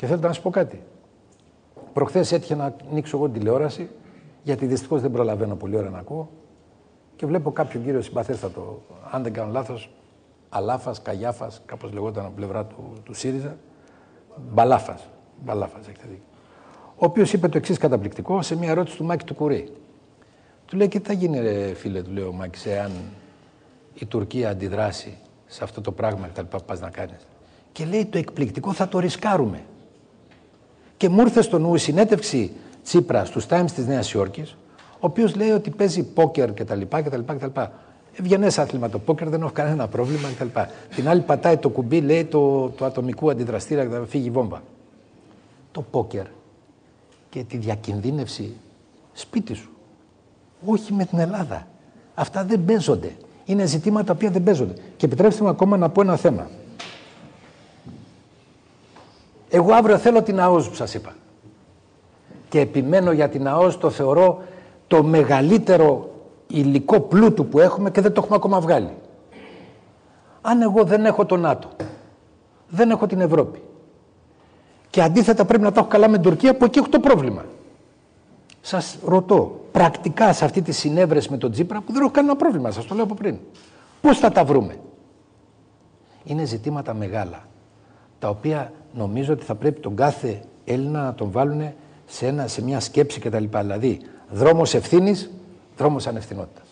Και θέλω να σα πω κάτι. Προχθές έτυχε να ανοίξω εγώ τηλεόραση, γιατί δυστυχώς δεν προλαβαίνω πολύ ώρα να ακούω. Και βλέπω κάποιον κύριο συμπαθέστατο, αν δεν κάνω λάθος, Αλάφας, Καγιάφας, κάπως λεγόταν από πλευρά του, του ΣΥΡΙΖΑ. Μπαλάφας. Μπαλάφας, έχετε δίκιο. Ο οποίος είπε το εξής καταπληκτικό σε μια ερώτηση του Μάκη του Κουρί. Του λέει: Και τι θα γίνει, ρε, φίλε, του λέει ο Μάκης, εάν η Τουρκία αντιδράσει σε αυτό το πράγμα και τα λοιπά που πας να κάνεις. Και λέει: Το εκπληκτικό θα το ρισκάρουμε. Και μου ήρθε στο νου η συνέντευξη Τσίπρας στου Times της Νέας Υόρκης, ο οποίος λέει ότι παίζει πόκερ κτλ. κτλ, κτλ. Ευγενές άθλημα το πόκερ, δεν έχω κανένα πρόβλημα κτλ. Την άλλη πατάει το κουμπί, λέει το, το ατομικού αντιδραστήρα και θα φύγει η βόμβα. Το πόκερ και τη διακινδύνευση σπίτι σου. Όχι με την Ελλάδα. Αυτά δεν παίζονται. Είναι ζητήματα τα οποία δεν παίζονται. Και επιτρέψτε μου ακόμα να πω ένα θέμα. Εγώ αύριο θέλω την ΑΟΣ που σας είπα. Και επιμένω για την ΑΟΣ το θεωρώ το μεγαλύτερο υλικό πλούτου που έχουμε και δεν το έχουμε ακόμα βγάλει. Αν εγώ δεν έχω το ΝΑΤΟ, δεν έχω την Ευρώπη και αντίθετα πρέπει να τα έχω καλά με την Τουρκία που εκεί έχω το πρόβλημα. Σας ρωτώ, πρακτικά σε αυτή τη συνέβρεση με τον Τζίπρα που δεν έχω κανένα πρόβλημα, σας το λέω από πριν. Πώς θα τα βρούμε; Είναι ζητήματα μεγάλα, τα οποία νομίζω ότι θα πρέπει τον κάθε Έλληνα να τον βάλουν σε, ένα, σε μια σκέψη κτλ. Δηλαδή, δρόμος ευθύνης, δρόμος ανευθυνότητας.